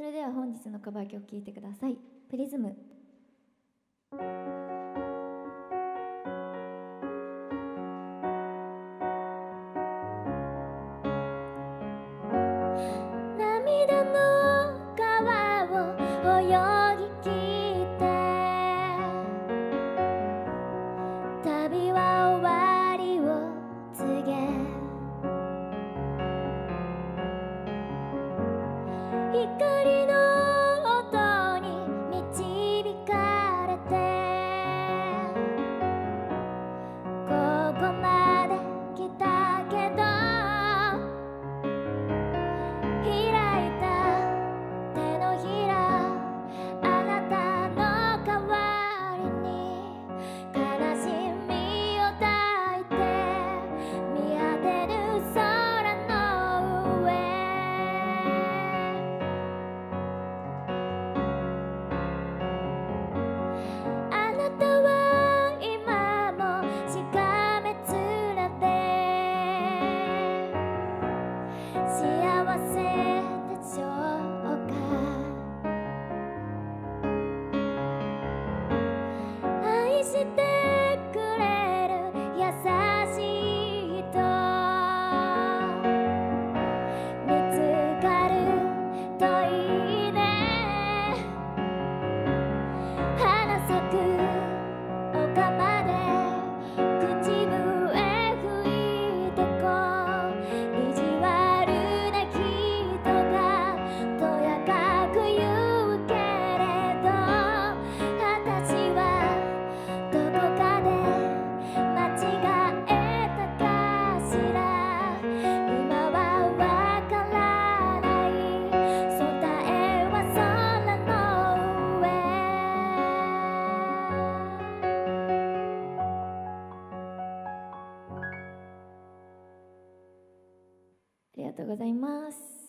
それでは本日のカバー曲を聴いてください「プリズム」光のがとうございます。